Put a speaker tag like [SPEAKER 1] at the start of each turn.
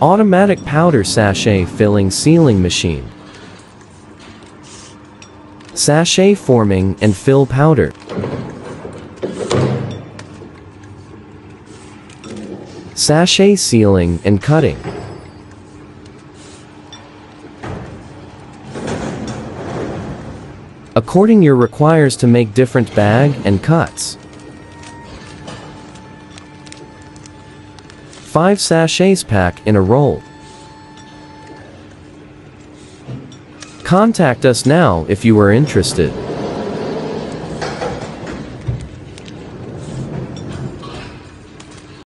[SPEAKER 1] Automatic powder sachet filling sealing machine. Sachet forming and fill powder. Sachet sealing and cutting. According your requires to make different bag and cuts. 5 sachets pack in a roll. Contact us now if you are interested.